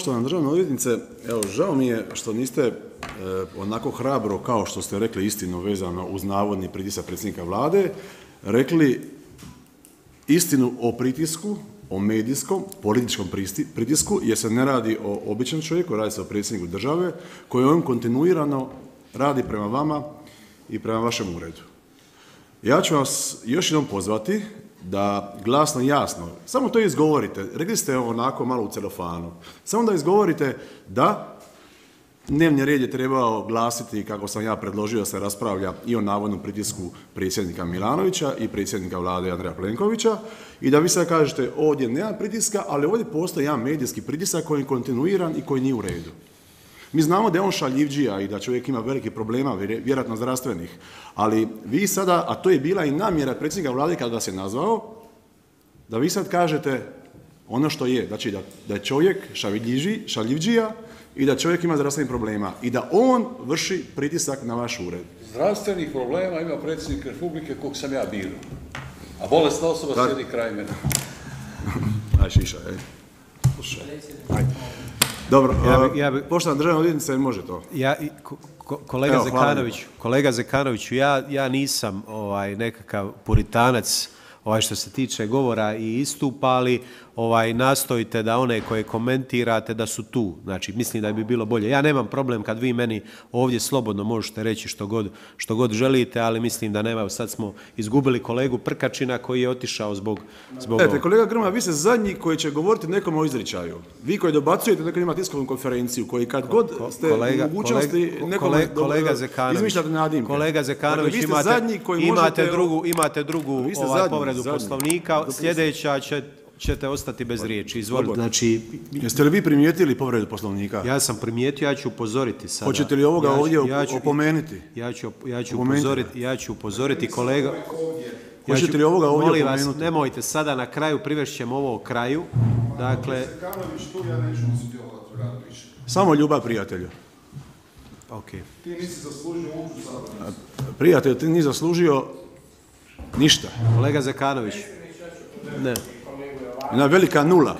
poštovana državna odvjetnice, evo, žao mi je što niste e, onako hrabro, kao što ste rekli istinu vezano uz navodni pritisak predsjednika vlade, rekli istinu o pritisku, o medijskom, političkom pritisku, jer se ne radi o običnom čovjeku, radi se o predsjedniku države, koji on kontinuirano radi prema vama i prema vašem uredu. Ja ću vas još jednom pozvati da glasno i jasno, samo to izgovorite, rekli ste onako malo u celofanu, samo da izgovorite da dnevni red je trebao glasiti kako sam ja predložio da se raspravlja i o navodnom pritisku predsjednika Milanovića i predsjednika vlade Andreja Plenkovića i da vi sad kažete ovdje nema pritiska, ali ovdje postoji jedan medijski pritisak koji je kontinuiran i koji nije u redu. Mi znamo da je on šaljivđija i da čovjek ima velikih problema, vjerojatno zdravstvenih, ali vi sada, a to je bila i namjera predsjednika vlade kada vas je nazvao, da vi sad kažete ono što je, znači da, da je čovjek šaljivđija i da čovjek ima zdravstvenih problema i da on vrši pritisak na vaš ured. Zdravstvenih problema ima predsjednik Republike kog sam ja birao. A bolesna osoba sjedi kraj mene. Aj, šiša, ej. Slušaj. Dobro, ja bi, ja bi, poštovana državna odvjetnica, može to? Ja, kolega Evo, Zekanović, kolega Zekanoviću, ja, ja nisam ovaj, nekakav puritanac ovaj, što se tiče govora i istupa, ali ovaj, nastojite da one koje komentirate da su tu. Znači, mislim da bi bilo bolje. Ja nemam problem kad vi meni ovdje slobodno možete reći što god, što god želite, ali mislim da nema. Sad smo izgubili kolegu Prkačina koji je otišao zbog... zbog Ete, kolega Grma, vi ste zadnji koji će govoriti nekom o izričaju. Vi koji dobacujete neko ima tiskovnu konferenciju, koji kad god ste kolega, u mogućnosti kolega, kolega Zekanović, nadimke. Kolega Zekanović, dakle, imate, zadnji koji imate možete... drugu, imate drugu ovaj, povredu zadnji. poslovnika. Sljedeća će ćete ostati bez riječi. Izvolite. Znači, Jeste li vi primijetili povredu poslovnika? Ja sam primijetio, ja ću upozoriti sada. Hoćete li ovoga ovdje ja ću, opomenuti? Ja ću, ja ću upozoriti, ja ću upozoriti kolega. Hoćete li ovoga ovdje molim vas, nemojte sada na kraju, privešćemo ovo kraju. Dakle... Samo ljubav prijatelju. Ok. Ti nisi zaslužio Prijatelj, ti nisi zaslužio ništa. Kolega Zekanović. Ne. Jedna velika nula.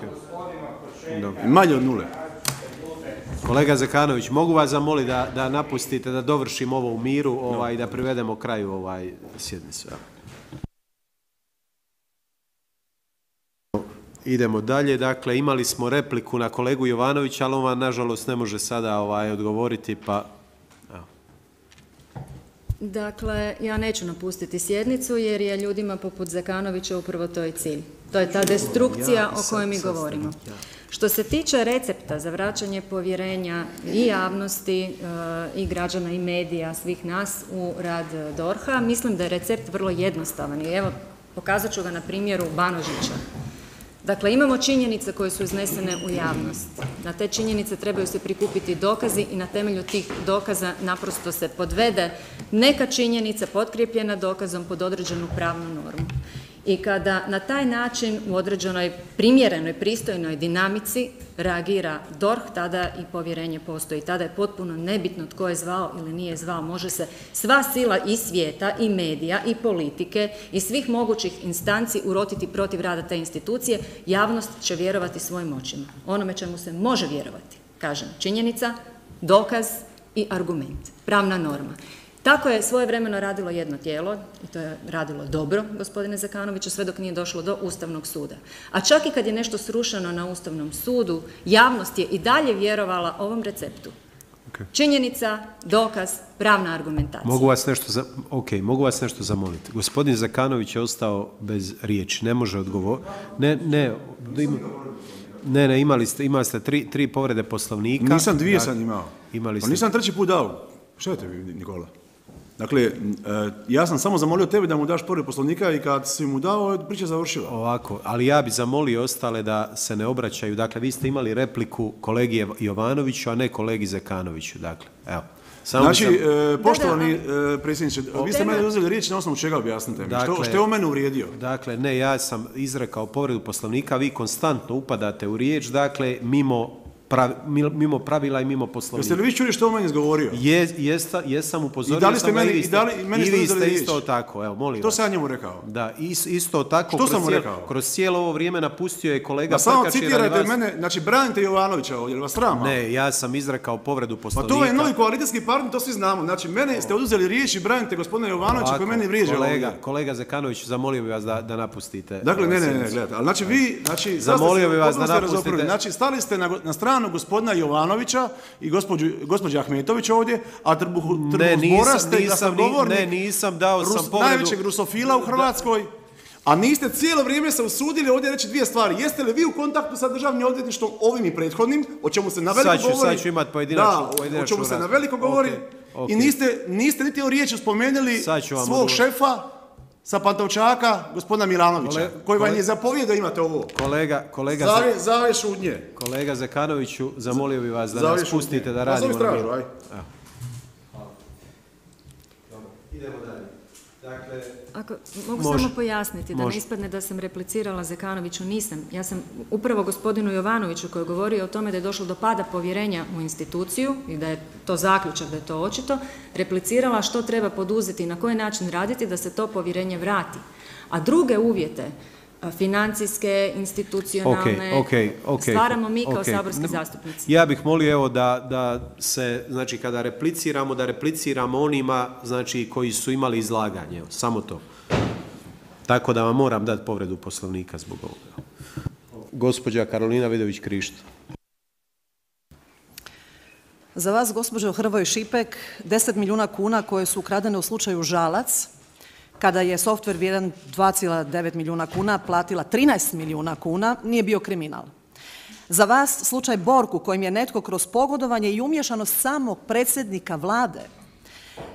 I manje od nule. Kolega Zekanović, mogu vas zamoliti da, da napustite, da dovršimo ovo u miru ovaj, da privedemo kraju ovaj sjednicu. Idemo dalje, dakle imali smo repliku na kolegu Jovanovića, ali on vam nažalost ne može sada ovaj, odgovoriti, pa Dakle, ja neću napustiti sjednicu jer je ljudima poput Zekanovića upravo to i cilj. To je ta destrukcija o kojoj mi govorimo. Što se tiče recepta za vraćanje povjerenja i javnosti e, i građana i medija, svih nas u rad DORH-a, mislim da je recept vrlo jednostavan i evo pokazat ću ga na primjeru Banožića. Dakle, imamo činjenice koje su iznesene u javnost. Na te činjenice trebaju se prikupiti dokazi i na temelju tih dokaza naprosto se podvede neka činjenica potkrijepljena dokazom pod određenu pravnu normu. I kada na taj način u određenoj primjerenoj, pristojnoj dinamici reagira DORH, tada i povjerenje postoji. Tada je potpuno nebitno tko je zvao ili nije zvao. Može se sva sila i svijeta i medija i politike i svih mogućih instanci urotiti protiv rada te institucije. Javnost će vjerovati svojim očima. Onome čemu se može vjerovati. Kažem, činjenica, dokaz i argument. Pravna norma. Tako je svojevremeno radilo jedno tijelo i to je radilo dobro, gospodine Zekanoviću, sve dok nije došlo do Ustavnog suda. A čak i kad je nešto srušeno na Ustavnom sudu, javnost je i dalje vjerovala ovom receptu. Činjenica, dokaz, pravna argumentacija. Mogu vas nešto, za, ok, mogu vas nešto zamoliti. Gospodin Zekanović je ostao bez riječi, ne može odgovoriti. Ne, ne, ne, ne, imali ste, imali ste tri, tri povrede poslovnika. Nisam dvije sam imao. Imali pa ste... Pa nisam treći put dao. Što je vi, Nikola? Dakle, e, ja sam samo zamolio tebe da mu daš povredu poslovnika i kad si mu dao, priča završila. Ovako, ali ja bi zamolio ostale da se ne obraćaju. Dakle, vi ste imali repliku kolegi Jovanoviću, a ne kolegi Zekanoviću. Dakle, evo. Samo znači, e, poštovani e, predsjedniče, vi ste mene uzeli riječ na osnovu čega objasnite mi? Dakle, što, što je o mene uvrijedio? Dakle, ne, ja sam izrekao povredu poslovnika, vi konstantno upadate u riječ, dakle, mimo mimo pravila i mimo poslovnika. Jeste li vi čuli što on meni izgovorio? Je, jesta, jesam upozorio I da li ste meni, i da li, meni ste ste isto tako, evo, molim Što vas. sam ja njemu rekao? Da, is- isto tako, Što sam mu rekao? kroz cijelo ovo vrijeme napustio je kolega samo Prkačin radi citirate vas. mene, znači branite Jovanovića ovdje, vas sram malo? Ne, ja sam izrekao povredu Pa poslovnika. to je novi koalicijski partner, to svi znamo. Znači, mene ste oduzeli riječ i branite gospodina Jovanovića koji meni vrijeđa kolega, ovdje. kolega Zekanović, zamolio bih vas da, da napustite. Dakle, ne, ne, ne, gledajte, ali znači vi, znači, Zamolio bih vas da napustite. Znači, stali ste na, na stranu gospodina Jovanovića i gospođu, gospođe Ahmetović ovdje, a trbuhu, Ne, trbuhozbora nisam, ste nisam, ne, nisam, dao sam Rus- povredu. najvećeg rusofila u Hrvatskoj. A niste cijelo vrijeme se usudili ovdje reći dvije stvari. Jeste li vi u kontaktu sa državnim odvjetništvom ovim i prethodnim, o čemu se na veliko Sad ću- govori? sad ću imat da, o- čemu se na veliko govori. I niste, niste niti o riječi spomenuli svog šefa sa Pantovčaka, gospodina Milanovića, Kole- koji vam je zapovijed da imate ovo. Kolega, kolega, Zavje, zavje šudnje. kolega Zekanoviću, zamolio bih vas da nas šutnje. pustite da radimo. zovi na stražu, aj. Idemo dalje. Dakle, Ako mogu Može. samo pojasniti da Može. ne ispadne da sam replicirala Zekanoviću, nisam. Ja sam upravo gospodinu Jovanoviću koji je govorio o tome da je došlo do pada povjerenja u instituciju i da je to zaključak, da je to očito, replicirala što treba poduzeti i na koji način raditi da se to povjerenje vrati. A druge uvjete, financijske, institucionalne, Ok, ok, ok. stvaramo mi kao saborski zastupnici. Ja bih molio evo da, da se, znači kada repliciramo, da repliciramo onima znači koji su imali izlaganje, evo, samo to. Tako da vam moram dati povredu poslovnika zbog ovoga. Gospođa Karolina Vidović Krišto. Za vas, gospođo Hrvoj Šipek, 10 milijuna kuna koje su ukradene u slučaju Žalac, kada je softver vrijedan 2,9 milijuna kuna platila 13 milijuna kuna, nije bio kriminal. Za vas slučaj Borg u kojem je netko kroz pogodovanje i umješanost samog predsjednika vlade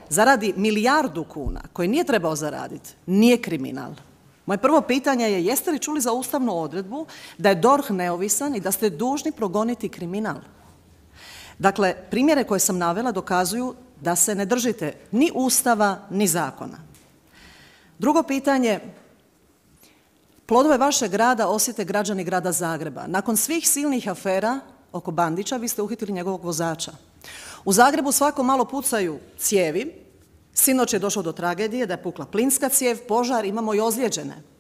zaradi milijardu kuna koje nije trebao zaraditi, nije kriminal. Moje prvo pitanje je jeste li čuli za ustavnu odredbu da je DORH neovisan i da ste dužni progoniti kriminal? Dakle, primjere koje sam navela dokazuju da se ne držite ni Ustava, ni zakona. Drugo pitanje, plodove vašeg rada osjete građani grada Zagreba. Nakon svih silnih afera oko Bandića, vi ste uhitili njegovog vozača. U Zagrebu svako malo pucaju cijevi, sinoć je došlo do tragedije da je pukla plinska cijev, požar, imamo i ozlijeđene.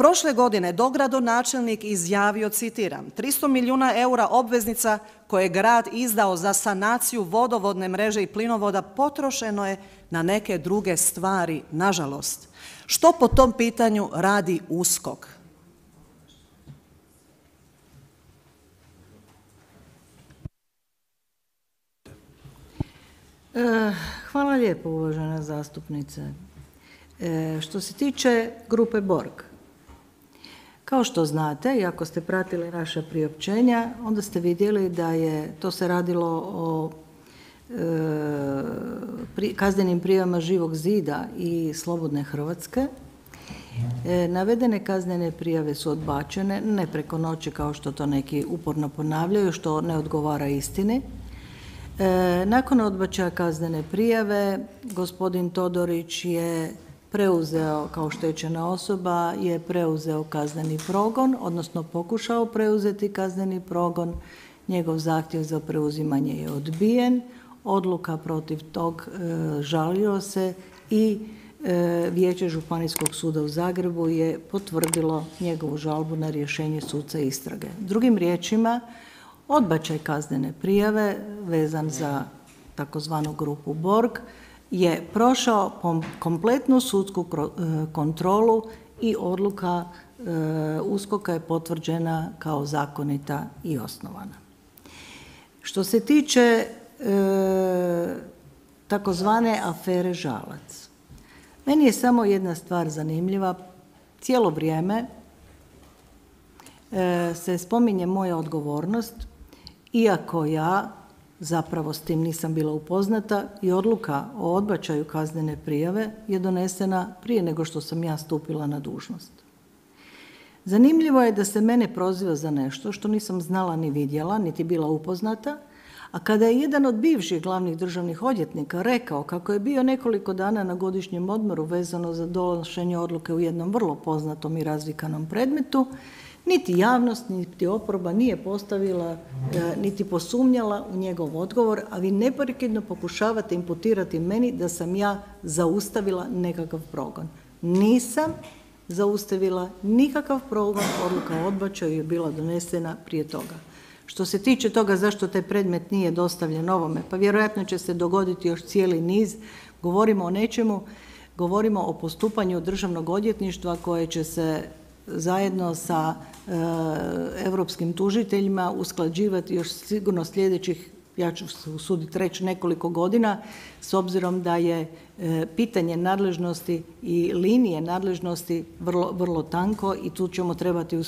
Prošle godine dogradonačelnik izjavio, citiram, 300 milijuna eura obveznica koje je grad izdao za sanaciju vodovodne mreže i plinovoda potrošeno je na neke druge stvari, nažalost. Što po tom pitanju radi USKOK? E, Hvala lijepo, uvažena zastupnice. E, Što se tiče grupe Borg, kao što znate, i ako ste pratili naša priopćenja, onda ste vidjeli da je, to se radilo o e, kaznenim prijavama živog zida i slobodne Hrvatske. E, navedene kaznene prijave su odbačene, ne preko noći kao što to neki uporno ponavljaju, što ne odgovara istini. E, nakon odbačaja kaznene prijave, gospodin Todorić je preuzeo, kao štećena osoba, je preuzeo kazneni progon, odnosno pokušao preuzeti kazneni progon. Njegov zahtjev za preuzimanje je odbijen. Odluka protiv tog e, žalio se i e, Vijeće Županijskog suda u Zagrebu je potvrdilo njegovu žalbu na rješenje suca istrage. Drugim riječima, Odbačaj kaznene prijave vezan za takozvanu grupu Borg je prošao kompletnu sudsku e, kontrolu i odluka e, uskoka je potvrđena kao zakonita i osnovana. Što se tiče e, takozvane afere Žalac, meni je samo jedna stvar zanimljiva. Cijelo vrijeme se spominje moja odgovornost, iako ja zapravo s tim nisam bila upoznata i odluka o odbačaju kaznene prijave je donesena prije nego što sam ja stupila na dužnost. Zanimljivo je da se mene proziva za nešto što nisam znala ni vidjela, niti bila upoznata, a kada je jedan od bivših glavnih državnih odvjetnika rekao kako je bio nekoliko dana na godišnjem odmoru vezano za donošenje odluke u jednom vrlo poznatom i razvikanom predmetu, Niti javnost, niti oporba nije postavila, e, niti posumnjala u njegov odgovor, a vi neprekidno pokušavate imputirati meni da sam ja zaustavila nekakav progon. Nisam zaustavila nikakav progon, odluka o odbačaju je bila donesena prije toga. Što se tiče toga zašto taj predmet nije dostavljen ovome, pa vjerojatno će se dogoditi još cijeli niz. Govorimo o nečemu, govorimo o postupanju državnog odvjetništva koje će se zajedno sa europskim tužiteljima usklađivati još sigurno sljedećih ja ću se usuditi reći nekoliko godina, s obzirom da je e, pitanje nadležnosti i linije nadležnosti vrlo, vrlo tanko i tu ćemo trebati e,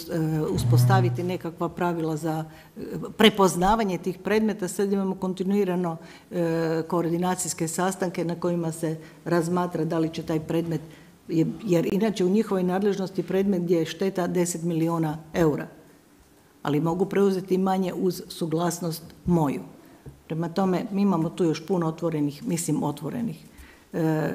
uspostaviti nekakva pravila za e, prepoznavanje tih predmeta. Sad imamo kontinuirano koordinacijske sastanke na kojima se razmatra da li će taj predmet, jer inače u njihovoj nadležnosti predmet gdje je šteta 10 milijuna eura ali mogu preuzeti manje uz suglasnost moju. Prema tome, mi imamo tu još puno otvorenih, mislim otvorenih, e,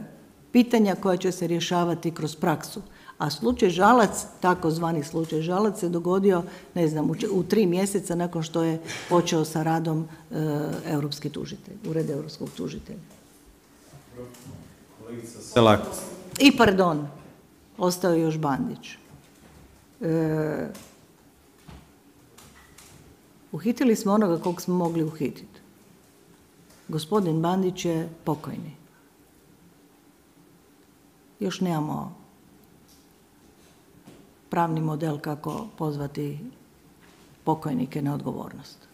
pitanja koja će se rješavati kroz praksu. A slučaj Žalac, takozvani slučaj Žalac se dogodio, ne znam, u, tri mjeseca nakon što je počeo sa radom e, europski tužitelj, ured europskog tužitelja. I pardon, ostao je još Bandić. E, uhitili smo onoga kog smo mogli uhititi. Gospodin Bandić je pokojni. Još nemamo pravni model kako pozvati pokojnike na odgovornost.